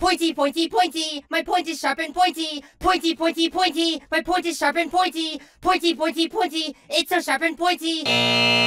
Pointy, pointy, pointy. My point is sharp and pointy. Pointy, pointy, pointy. My point is sharp and pointy. Pointy, pointy, pointy. It's so sharp and pointy.